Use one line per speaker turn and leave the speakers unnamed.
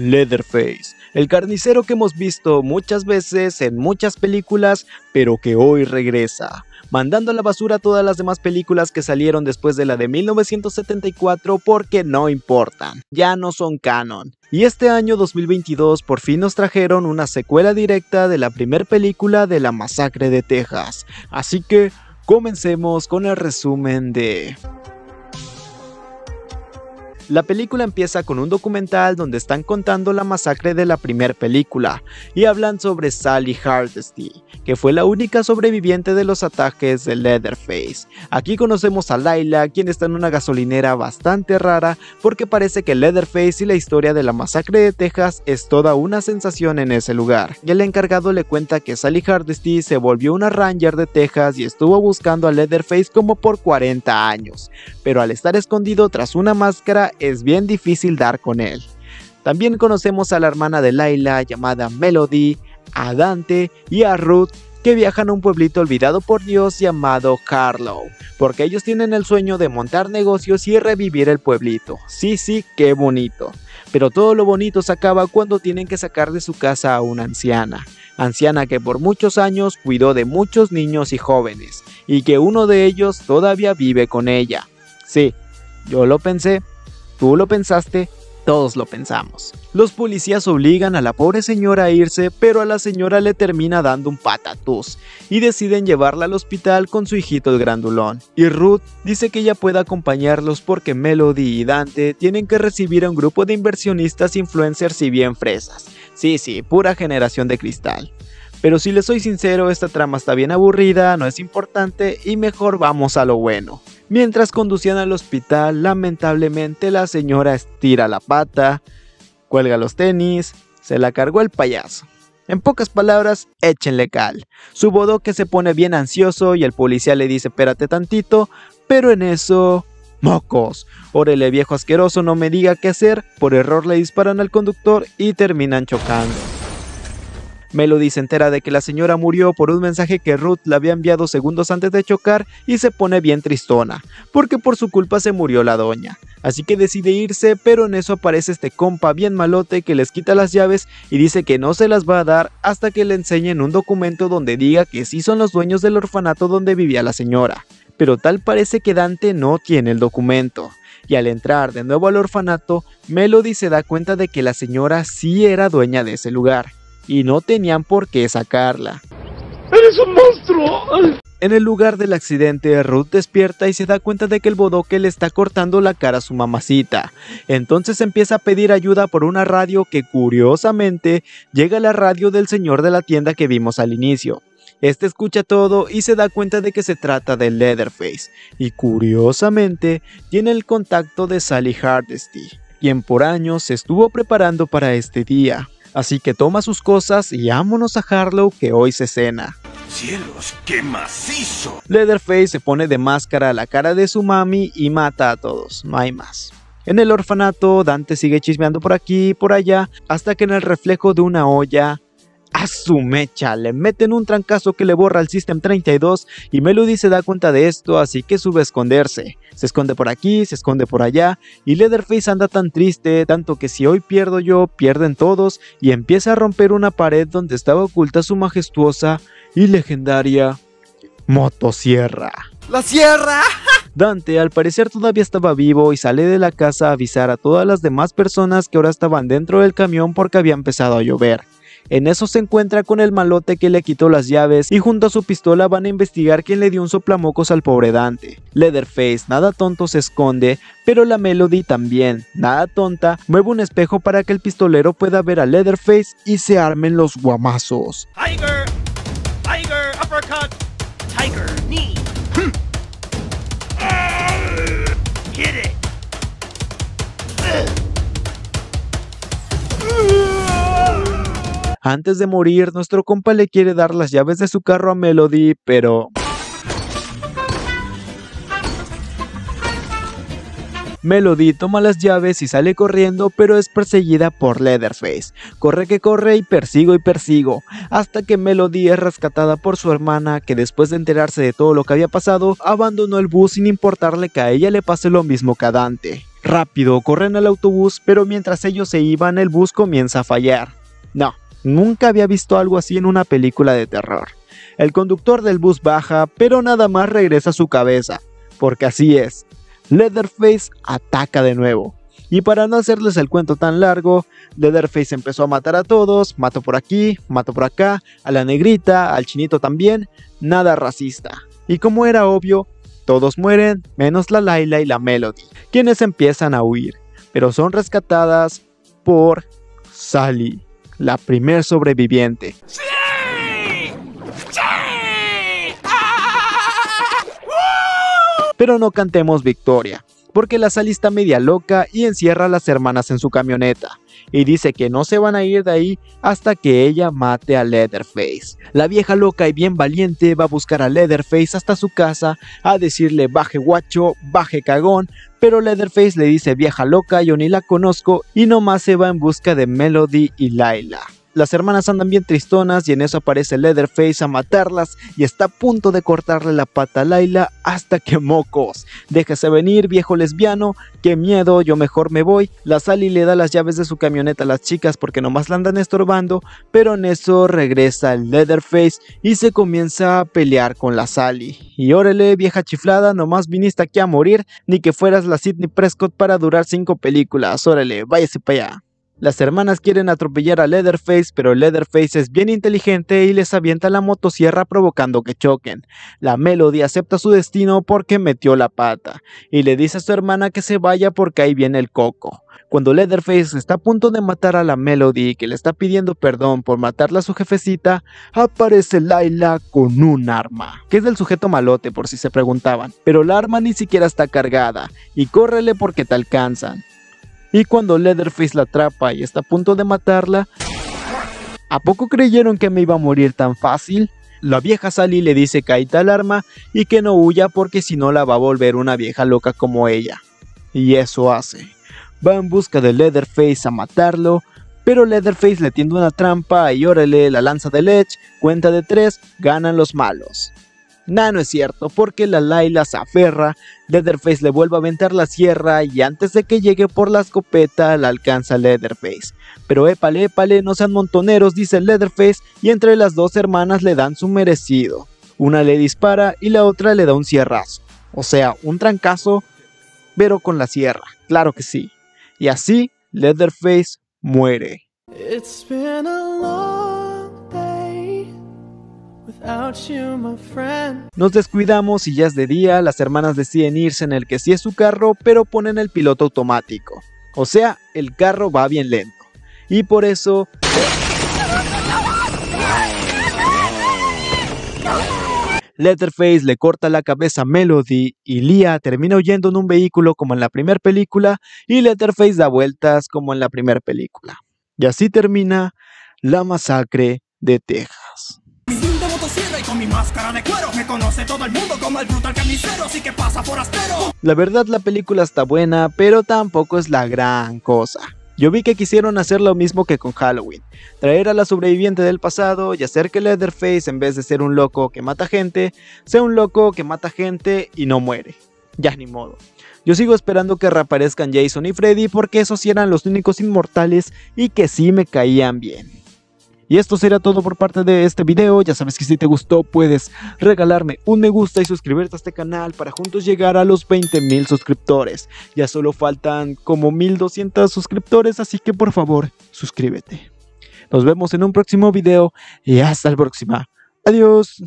Leatherface, el carnicero que hemos visto muchas veces en muchas películas, pero que hoy regresa, mandando a la basura todas las demás películas que salieron después de la de 1974 porque no importan, ya no son canon. Y este año 2022 por fin nos trajeron una secuela directa de la primera película de la masacre de Texas, así que comencemos con el resumen de... La película empieza con un documental donde están contando la masacre de la primera película y hablan sobre Sally Hardesty, que fue la única sobreviviente de los ataques de Leatherface. Aquí conocemos a Laila, quien está en una gasolinera bastante rara porque parece que Leatherface y la historia de la masacre de Texas es toda una sensación en ese lugar. Y el encargado le cuenta que Sally Hardesty se volvió una ranger de Texas y estuvo buscando a Leatherface como por 40 años, pero al estar escondido tras una máscara es bien difícil dar con él. También conocemos a la hermana de Laila llamada Melody, a Dante y a Ruth que viajan a un pueblito olvidado por Dios llamado Carlow, porque ellos tienen el sueño de montar negocios y revivir el pueblito. Sí, sí, qué bonito. Pero todo lo bonito se acaba cuando tienen que sacar de su casa a una anciana, anciana que por muchos años cuidó de muchos niños y jóvenes, y que uno de ellos todavía vive con ella. Sí, yo lo pensé, Tú lo pensaste, todos lo pensamos. Los policías obligan a la pobre señora a irse, pero a la señora le termina dando un patatús y deciden llevarla al hospital con su hijito el grandulón. Y Ruth dice que ella puede acompañarlos porque Melody y Dante tienen que recibir a un grupo de inversionistas influencers y bien fresas. Sí, sí, pura generación de cristal. Pero si les soy sincero, esta trama está bien aburrida, no es importante y mejor vamos a lo bueno. Mientras conducían al hospital, lamentablemente la señora estira la pata, cuelga los tenis, se la cargó el payaso. En pocas palabras, échenle cal. Su bodoque se pone bien ansioso y el policía le dice espérate tantito, pero en eso... ¡Mocos! Órele viejo asqueroso, no me diga qué hacer, por error le disparan al conductor y terminan chocando. Melody se entera de que la señora murió por un mensaje que Ruth le había enviado segundos antes de chocar y se pone bien tristona, porque por su culpa se murió la doña. Así que decide irse, pero en eso aparece este compa bien malote que les quita las llaves y dice que no se las va a dar hasta que le enseñen un documento donde diga que sí son los dueños del orfanato donde vivía la señora. Pero tal parece que Dante no tiene el documento. Y al entrar de nuevo al orfanato, Melody se da cuenta de que la señora sí era dueña de ese lugar y no tenían por qué sacarla.
¡Eres un monstruo!
En el lugar del accidente, Ruth despierta y se da cuenta de que el bodoque le está cortando la cara a su mamacita. Entonces empieza a pedir ayuda por una radio que curiosamente llega a la radio del señor de la tienda que vimos al inicio. Este escucha todo y se da cuenta de que se trata de Leatherface, y curiosamente tiene el contacto de Sally Hardesty, quien por años se estuvo preparando para este día. Así que toma sus cosas y vámonos a Harlow que hoy se cena.
¡Cielos, qué macizo!
Leatherface se pone de máscara a la cara de su mami y mata a todos, no hay más. En el orfanato, Dante sigue chismeando por aquí y por allá, hasta que en el reflejo de una olla, a su mecha, le meten un trancazo que le borra el System 32 y Melody se da cuenta de esto, así que sube a esconderse. Se esconde por aquí, se esconde por allá y Leatherface anda tan triste, tanto que si hoy pierdo yo, pierden todos y empieza a romper una pared donde estaba oculta su majestuosa y legendaria motosierra.
¡La sierra!
Dante al parecer todavía estaba vivo y sale de la casa a avisar a todas las demás personas que ahora estaban dentro del camión porque había empezado a llover. En eso se encuentra con el malote que le quitó las llaves y junto a su pistola van a investigar quién le dio un soplamocos al pobre Dante. Leatherface, nada tonto, se esconde, pero la Melody también, nada tonta, mueve un espejo para que el pistolero pueda ver a Leatherface y se armen los guamazos.
Tiger, tiger, uppercut, tiger, knee. Hit it.
Antes de morir, nuestro compa le quiere dar las llaves de su carro a Melody, pero... Melody toma las llaves y sale corriendo, pero es perseguida por Leatherface. Corre que corre y persigo y persigo, hasta que Melody es rescatada por su hermana, que después de enterarse de todo lo que había pasado, abandonó el bus sin importarle que a ella le pase lo mismo que a Dante. Rápido, corren al autobús, pero mientras ellos se iban el bus comienza a fallar. No, nunca había visto algo así en una película de terror. El conductor del bus baja, pero nada más regresa a su cabeza, porque así es. Leatherface ataca de nuevo. Y para no hacerles el cuento tan largo, Leatherface empezó a matar a todos, mato por aquí, mato por acá, a la negrita, al chinito también, nada racista. Y como era obvio, todos mueren, menos la Laila y la Melody, quienes empiezan a huir, pero son rescatadas por Sally, la primer sobreviviente.
¡Sí! ¡Sí! ¡Ah!
Pero no cantemos victoria, porque la Sally está media loca y encierra a las hermanas en su camioneta, y dice que no se van a ir de ahí hasta que ella mate a Leatherface. La vieja loca y bien valiente va a buscar a Leatherface hasta su casa a decirle baje guacho, baje cagón, pero Leatherface le dice vieja loca, yo ni la conozco y nomás se va en busca de Melody y Laila. Las hermanas andan bien tristonas y en eso aparece Leatherface a matarlas y está a punto de cortarle la pata a Laila hasta que mocos. Déjese venir, viejo lesbiano, qué miedo, yo mejor me voy. La Sally le da las llaves de su camioneta a las chicas porque nomás la andan estorbando, pero en eso regresa el Leatherface y se comienza a pelear con la Sally. Y órale, vieja chiflada, nomás viniste aquí a morir, ni que fueras la Sidney Prescott para durar cinco películas, órale, váyase para allá. Las hermanas quieren atropellar a Leatherface, pero Leatherface es bien inteligente y les avienta la motosierra provocando que choquen. La Melody acepta su destino porque metió la pata, y le dice a su hermana que se vaya porque ahí viene el coco. Cuando Leatherface está a punto de matar a la Melody, que le está pidiendo perdón por matarla a su jefecita, aparece Laila con un arma, que es del sujeto malote por si se preguntaban, pero la arma ni siquiera está cargada, y córrele porque te alcanzan. Y cuando Leatherface la atrapa y está a punto de matarla, ¿a poco creyeron que me iba a morir tan fácil? La vieja Sally le dice que está el arma y que no huya porque si no la va a volver una vieja loca como ella. Y eso hace. Va en busca de Leatherface a matarlo, pero Leatherface le tiende una trampa y órale la lanza de Ledge, cuenta de tres, ganan los malos. Nah, no es cierto, porque la Laila se aferra, Leatherface le vuelve a aventar la sierra y antes de que llegue por la escopeta la alcanza Leatherface. Pero épale, épale, no sean montoneros, dice Leatherface, y entre las dos hermanas le dan su merecido. Una le dispara y la otra le da un sierrazo. O sea, un trancazo, pero con la sierra, claro que sí. Y así, Leatherface muere.
It's been
Nos descuidamos y ya es de día, las hermanas deciden irse en el que sí es su carro, pero ponen el piloto automático. O sea, el carro va bien lento. Y por eso... Letterface le corta la cabeza a Melody y Leah termina huyendo en un vehículo como en la primera película y Letterface da vueltas como en la primera película. Y así termina la masacre de Texas.
Mi máscara de cuero Me conoce todo el mundo como el brutal Así que pasa
La verdad la película está buena, pero tampoco es la gran cosa. Yo vi que quisieron hacer lo mismo que con Halloween, traer a la sobreviviente del pasado y hacer que Leatherface en vez de ser un loco que mata gente, sea un loco que mata gente y no muere. Ya ni modo. Yo sigo esperando que reaparezcan Jason y Freddy porque esos sí eran los únicos inmortales y que sí me caían bien. Y esto será todo por parte de este video, ya sabes que si te gustó puedes regalarme un me gusta y suscribirte a este canal para juntos llegar a los 20.000 suscriptores. Ya solo faltan como 1200 suscriptores, así que por favor suscríbete. Nos vemos en un próximo video y hasta la próxima. Adiós.